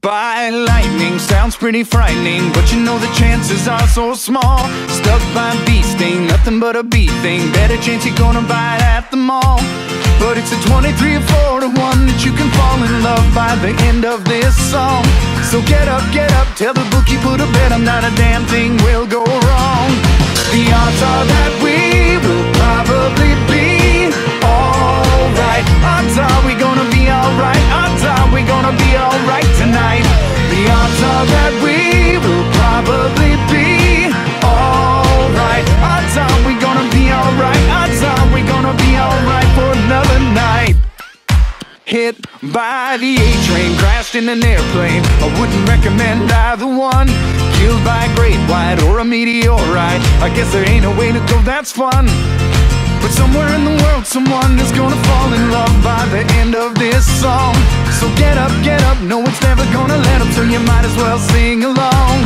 by lightning sounds pretty frightening, but you know the chances are so small. Stuck by a bee sting, nothing but a bee thing. Better chance you're gonna buy it at the mall. But it's a 23 or 4 to 1 that you can fall in love by the end of this song. So get up, get up, tell the bookie put a bet I'm not a damn thing will go wrong. That we will probably be alright. Odds are we gonna be alright. Odds are we gonna be alright for another night. Hit by the A train, crashed in an airplane. I wouldn't recommend either one. Killed by a great white or a meteorite. I guess there ain't a way to go that's fun. But somewhere in the world, someone is gonna fall in love by the end of this song. So get up, get up, no one's never gonna let up, so you might as well sing along.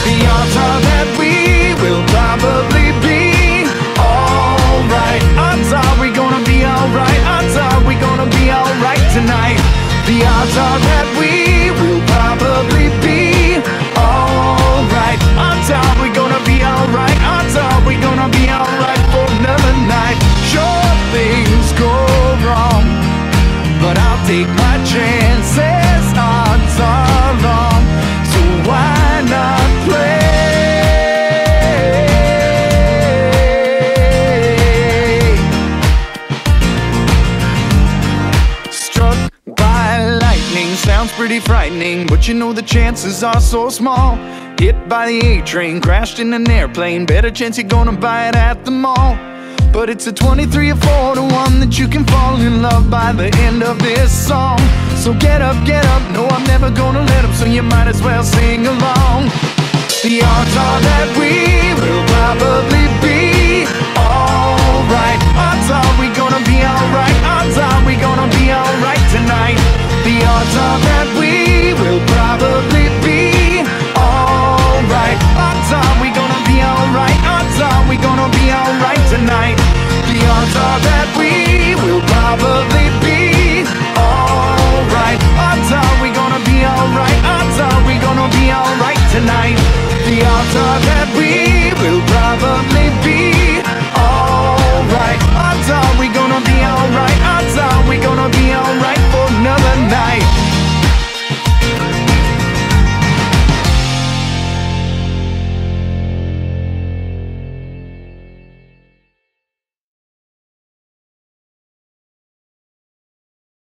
The odds are that we will probably be alright. Odds are we gonna be alright. Odds are we gonna be alright tonight. The odds are that we will probably be alright. Odds are we gonna be alright. Odds are we gonna be alright for another night. Sure, things go wrong, but I'll take sounds pretty frightening, but you know the chances are so small. Hit by the A train, crashed in an airplane. Better chance you're gonna buy it at the mall. But it's a 23 or 4 to 1 that you can fall in love by the end of this song. So get up, get up, no, I'm never gonna let up, so you might as well sing along. The odds are that we that we